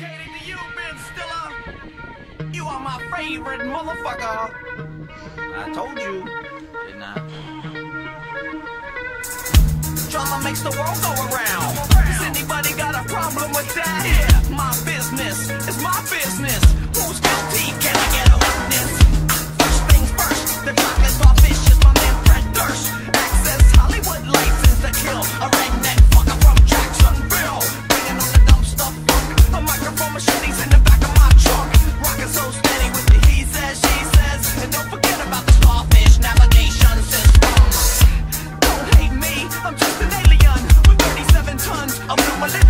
dedicating to you, Ben Stiller. You are my favorite motherfucker. I told you, didn't I? Drama makes the world go around. Has anybody got a problem with that? Yeah, my business. It's my business. I'm through my little